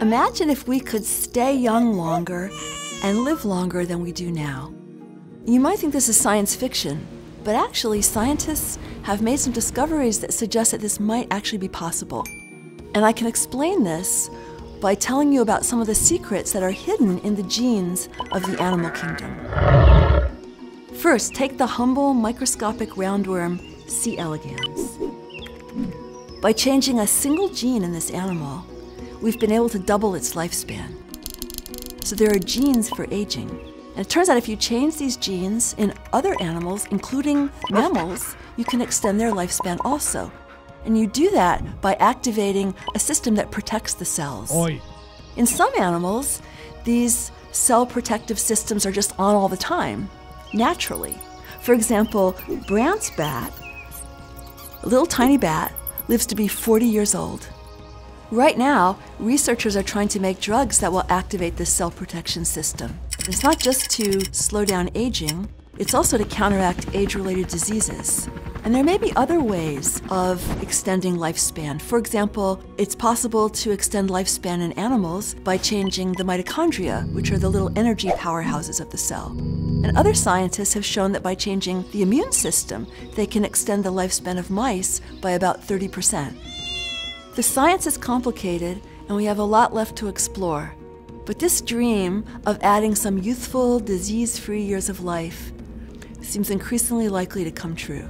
Imagine if we could stay young longer and live longer than we do now. You might think this is science fiction, but actually, scientists have made some discoveries that suggest that this might actually be possible. And I can explain this by telling you about some of the secrets that are hidden in the genes of the animal kingdom. First, take the humble microscopic roundworm C. elegans. By changing a single gene in this animal, we've been able to double its lifespan. So there are genes for aging. And it turns out if you change these genes in other animals, including mammals, you can extend their lifespan also. And you do that by activating a system that protects the cells. Oi. In some animals, these cell protective systems are just on all the time, naturally. For example, Brandt's bat, a little tiny bat, lives to be 40 years old. Right now, researchers are trying to make drugs that will activate this cell protection system. It's not just to slow down aging, it's also to counteract age related diseases. And there may be other ways of extending lifespan. For example, it's possible to extend lifespan in animals by changing the mitochondria, which are the little energy powerhouses of the cell. And other scientists have shown that by changing the immune system, they can extend the lifespan of mice by about 30%. The science is complicated, and we have a lot left to explore. But this dream of adding some youthful, disease free years of life seems increasingly likely to come true.